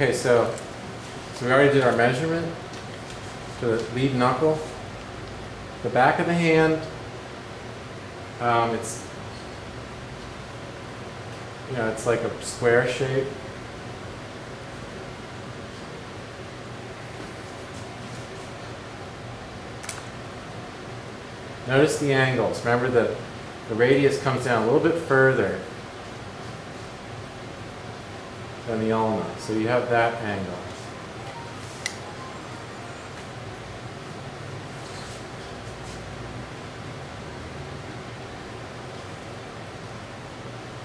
Okay, so, so we already did our measurement to the lead knuckle. The back of the hand, um, it's, you know, it's like a square shape. Notice the angles. Remember that the radius comes down a little bit further than the ulna. So you have that angle.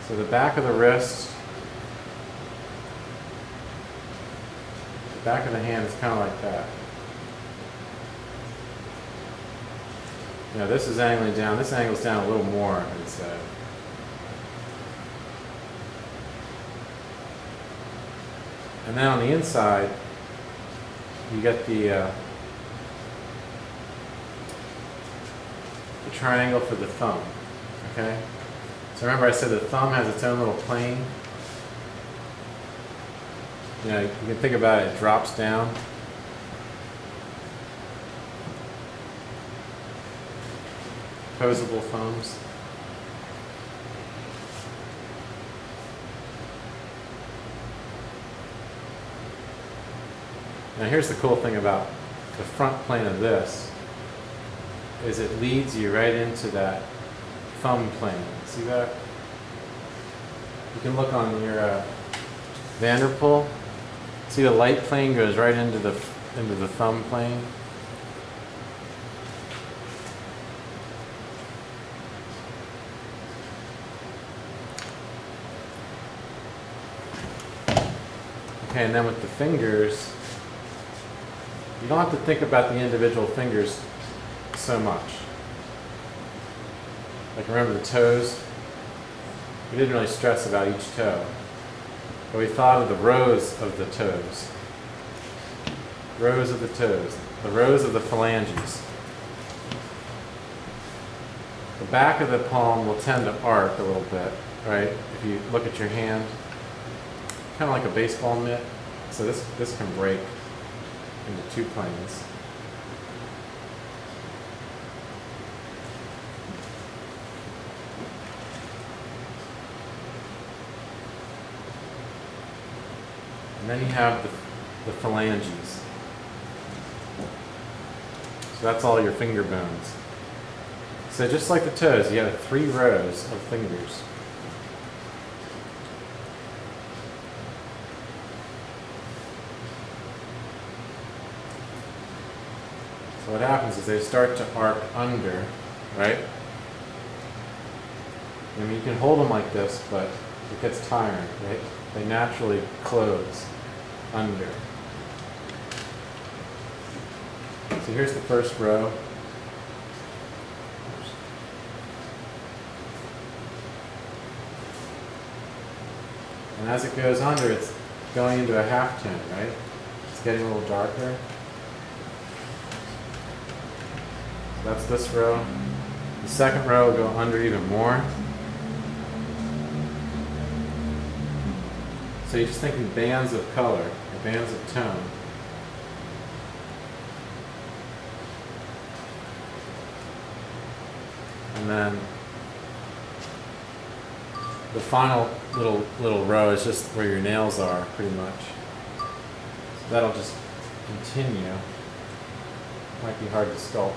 So the back of the wrist, the back of the hand is kind of like that. Know, this is angling down. This angles down a little more, I would say. And then on the inside, you get the, uh, the triangle for the thumb. Okay? So remember I said the thumb has its own little plane? You know, you can think about it, it drops down. Opposable thumbs. Now here's the cool thing about the front plane of this is it leads you right into that thumb plane. See that? You can look on your uh, Vanderpoel. See the light plane goes right into the into the thumb plane. Okay, and then with the fingers, you don't have to think about the individual fingers so much. Like remember the toes? We didn't really stress about each toe. But we thought of the rows of the toes. Rows of the toes. The rows of the phalanges. The back of the palm will tend to arc a little bit, right? If you look at your hand, kind of like a baseball mitt. So this, this can break into two planes. And then you have the, the phalanges. So that's all your finger bones. So just like the toes, you have three rows of fingers. So what happens is they start to arc under, right? I mean, you can hold them like this, but it gets tiring, right? They naturally close under. So here's the first row. And as it goes under, it's going into a half tone, right? It's getting a little darker. So that's this row. The second row will go under even more. So you're just thinking bands of color, or bands of tone. And then the final little little row is just where your nails are, pretty much. So that'll just continue. Might be hard to sculpt.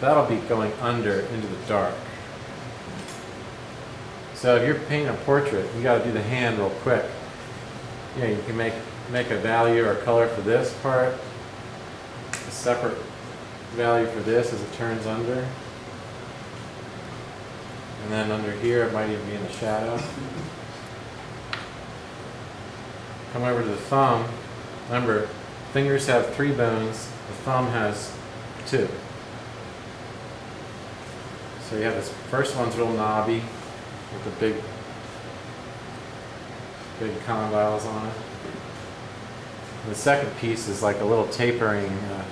That'll be going under into the dark. So if you're painting a portrait, you got to do the hand real quick. Yeah, you can make make a value or color for this part, a separate value for this as it turns under. And then under here, it might even be in the shadow. Come over to the thumb. Remember, fingers have three bones, the thumb has two. So you have this first one's real knobby with the big, big condyles on it. The second piece is like a little tapering, uh,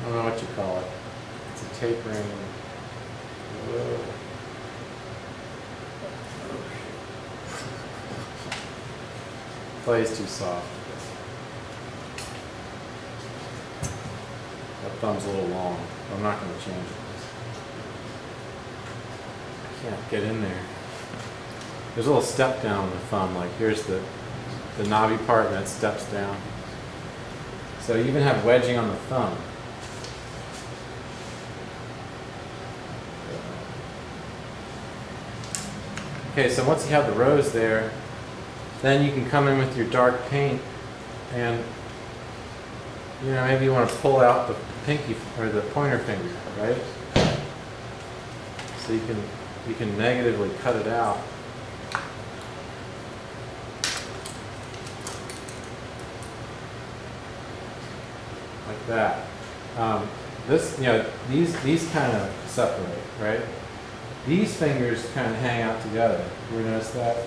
I don't know what you call it. It's a tapering, whoa. Clay's too soft. That thumb's a little long. I'm not gonna change it. Can't get in there. There's a little step down on the thumb, like here's the, the knobby part and that steps down. So you even have wedging on the thumb. Okay, so once you have the rows there, then you can come in with your dark paint and you know, maybe you want to pull out the pinky or the pointer finger, right? So you can you can negatively cut it out. Like that. Um, this, you know, these these kind of separate, right? These fingers kind of hang out together. You ever notice that?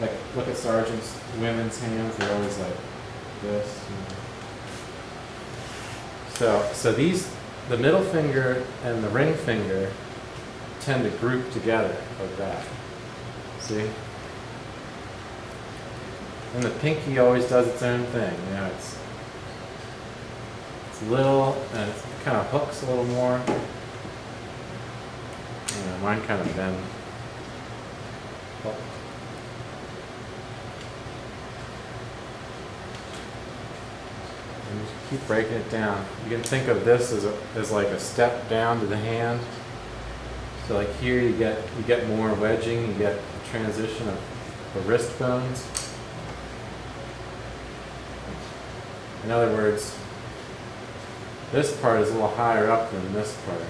Like, look at Sargent's women's hands. They're always like this. you know. So, so these, the middle finger and the ring finger tend to group together like that. See? And the pinky always does its own thing. You know, it's it's little and it kind of hooks a little more. You know, mine kind of bend. Oh. And just keep breaking it down. You can think of this as, a, as like a step down to the hand. So like here you get you get more wedging, you get the transition of the wrist bones. In other words, this part is a little higher up than this part.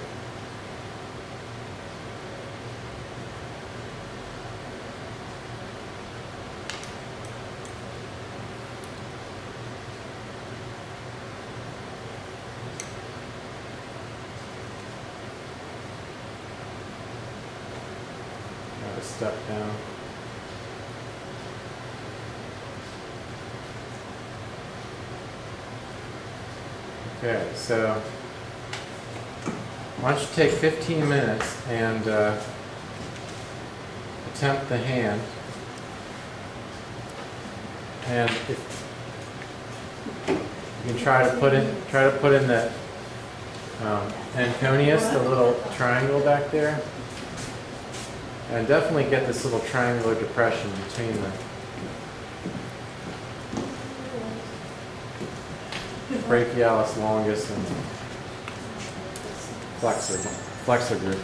Got to step down. Okay, so why don't you take 15 minutes and uh, attempt the hand. And if you can try to put in, try to put in that um, the little triangle back there. And definitely get this little triangular depression between the brachialis longus and flexor, flexor group.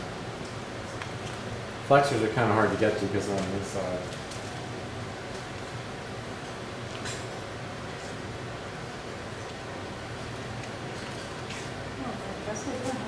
Flexors are kind of hard to get to because they're on the inside. This